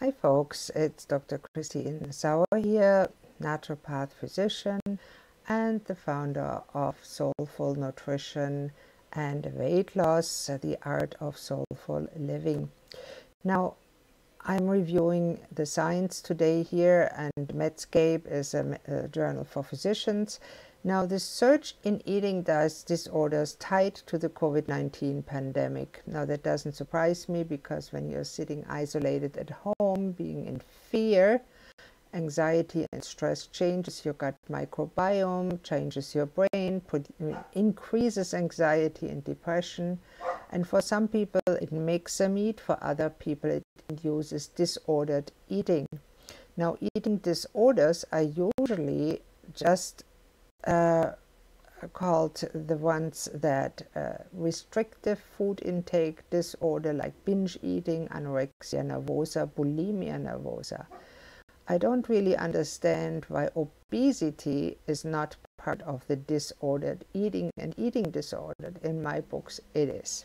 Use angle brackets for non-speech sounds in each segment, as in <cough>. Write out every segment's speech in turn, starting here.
Hi folks, it's Dr. Christine Sauer here, naturopath physician and the founder of Soulful Nutrition and Weight Loss, the art of soulful living. Now, I'm reviewing the science today here and Medscape is a, a journal for physicians now, the surge in eating disorders tied to the COVID-19 pandemic. Now, that doesn't surprise me because when you're sitting isolated at home, being in fear, anxiety and stress changes your gut microbiome, changes your brain, put, increases anxiety and depression. And for some people, it makes them eat. For other people, it induces disordered eating. Now, eating disorders are usually just uh, called the ones that uh, restrictive food intake disorder like binge eating, anorexia nervosa, bulimia nervosa. I don't really understand why obesity is not part of the disordered eating and eating disordered. In my books, it is.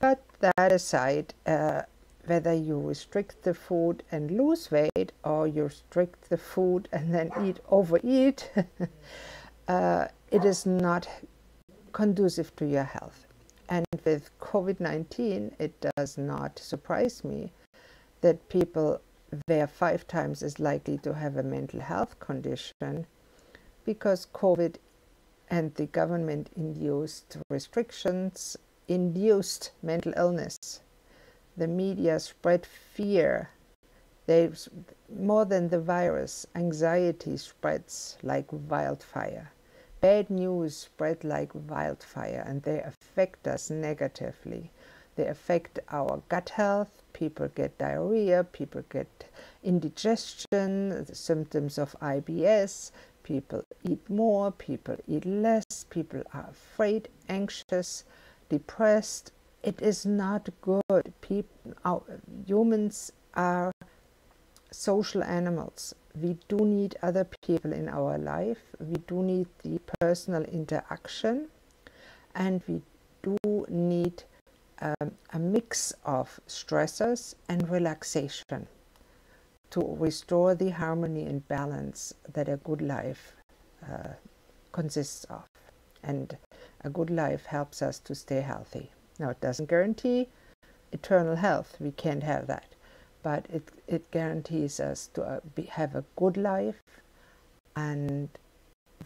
But that aside, uh, whether you restrict the food and lose weight or you restrict the food and then eat overeat, <laughs> uh, it is not conducive to your health. And with COVID 19, it does not surprise me that people were five times as likely to have a mental health condition because COVID and the government induced restrictions induced mental illness. The media spread fear. They, more than the virus, anxiety spreads like wildfire. Bad news spread like wildfire and they affect us negatively. They affect our gut health. People get diarrhea, people get indigestion, symptoms of IBS. People eat more, people eat less, people are afraid, anxious, depressed. It is not good. People, our, humans are social animals. We do need other people in our life, we do need the personal interaction, and we do need um, a mix of stressors and relaxation to restore the harmony and balance that a good life uh, consists of. And a good life helps us to stay healthy. Now, it doesn't guarantee eternal health, we can't have that but it, it guarantees us to uh, be, have a good life and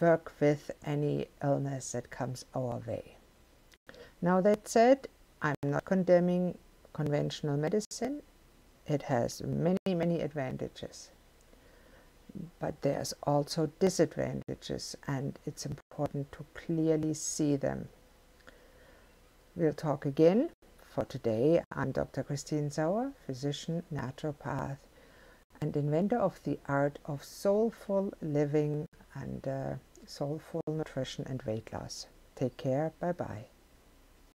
work with any illness that comes our way. Now that said, I'm not condemning conventional medicine. It has many, many advantages. But there's also disadvantages and it's important to clearly see them. We'll talk again for today, I'm Dr. Christine Sauer, physician, naturopath, and inventor of the art of soulful living and uh, soulful nutrition and weight loss. Take care. Bye bye.